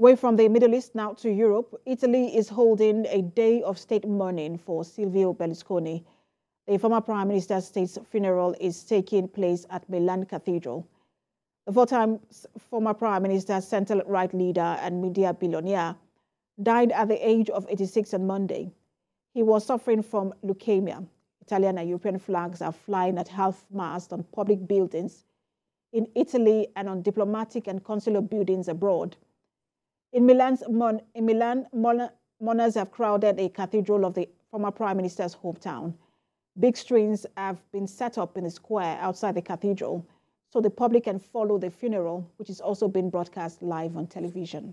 Away from the Middle East now to Europe, Italy is holding a day of state mourning for Silvio Berlusconi. The former prime minister's state's funeral is taking place at Milan Cathedral. The four-time former prime minister, center-right leader and media billionaire died at the age of 86 on Monday. He was suffering from leukemia. Italian and European flags are flying at half-mast on public buildings in Italy and on diplomatic and consular buildings abroad. In, Milan's Mon in Milan, Mon mourners have crowded a cathedral of the former prime minister's hometown. Big screens have been set up in the square outside the cathedral so the public can follow the funeral, which is also being broadcast live on television.